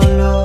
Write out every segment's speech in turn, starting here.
dolor.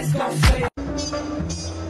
It's gon' fail.